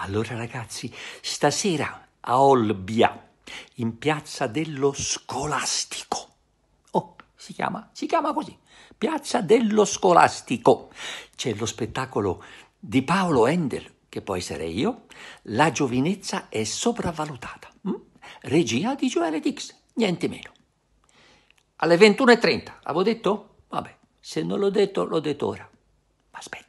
Allora ragazzi, stasera a Olbia, in piazza dello Scolastico. Oh, si chiama, si chiama così, piazza dello Scolastico. C'è lo spettacolo di Paolo Endel, che poi sarei io. La giovinezza è sopravvalutata. Hm? Regia di Joelle Dix, niente meno. Alle 21.30, avevo detto? Vabbè, se non l'ho detto, l'ho detto ora. Aspetta.